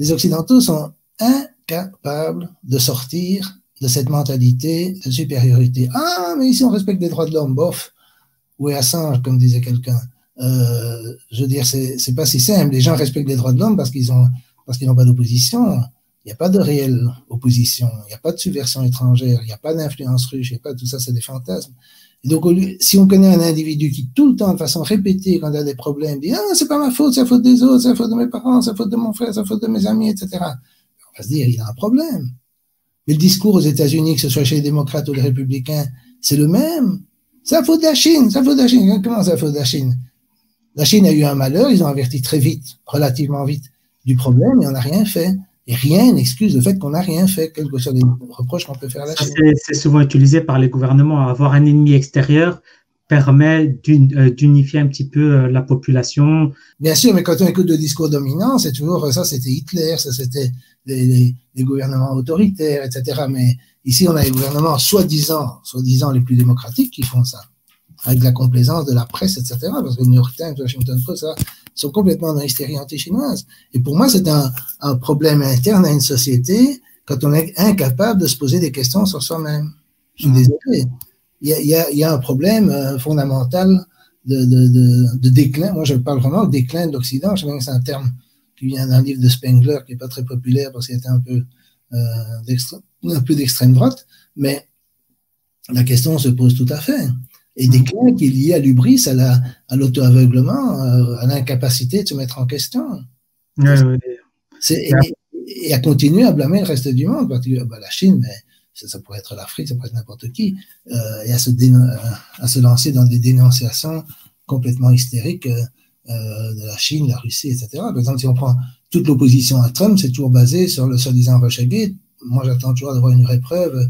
les Occidentaux sont incapables de sortir de cette mentalité de supériorité. Ah, mais ici on respecte les droits de l'homme, bof. Ou Assange, comme disait quelqu'un? Euh, je veux dire, c'est pas si simple. Les gens respectent les droits de l'homme parce qu'ils ont parce qu'ils n'ont pas d'opposition. Il n'y a pas de réelle opposition. Il n'y a pas de subversion étrangère. Il n'y a pas d'influence russe. Il n'y a pas tout ça, c'est des fantasmes. Et donc, si on connaît un individu qui tout le temps, de façon répétée, quand il a des problèmes, dit ah c'est pas ma faute, c'est la faute des autres, c'est la faute de mes parents, c'est la faute de mon frère, c'est la faute de mes amis, etc. On va se dire il a un problème. Mais le discours aux États-Unis, que ce soit chez les démocrates ou les républicains, c'est le même. C'est la faute de la Chine, c'est la faute de la Chine. Comment c'est la faute de la Chine? La Chine a eu un malheur, ils ont averti très vite, relativement vite, du problème et on n'a rien fait. Et rien n'excuse le fait qu'on n'a rien fait, quels que soient les reproches qu'on peut faire à la Chine. C'est souvent utilisé par les gouvernements. Avoir un ennemi extérieur permet euh, d'unifier un petit peu euh, la population. Bien sûr, mais quand on écoute le discours dominant, c'est toujours ça, c'était Hitler, ça c'était les, gouvernements autoritaires, etc. Mais ici, on a les gouvernements soi-disant, soi-disant les plus démocratiques qui font ça, avec la complaisance de la presse, etc. Parce que New York Times, Washington Post, ça, sont complètement dans l'hystérie anti-chinoise. Et pour moi, c'est un, un, problème interne à une société quand on est incapable de se poser des questions sur soi-même. Je suis désolé. Il y, a, il, y a, il y a, un problème euh, fondamental de, de, de, de, déclin. Moi, je parle vraiment de déclin de l'Occident. Je sais que c'est un terme qui vient d'un livre de Spengler qui n'est pas très populaire parce qu'il était un peu, euh, d'extrême droite. Mais la question se pose tout à fait et des cas qui est lié à l'ubris, à l'auto-aveuglement, euh, à l'incapacité de se mettre en question. Et, à continuer à blâmer le reste du monde, que bah, la Chine, mais ça, pourrait être l'Afrique, ça pourrait être n'importe qui, euh, et à se, à se lancer dans des dénonciations complètement hystériques euh, de la Chine, la Russie, etc. Par exemple, si on prend toute l'opposition à Trump, c'est toujours basé sur le soi-disant Russiagate. Moi, j'attends toujours d'avoir une vraie preuve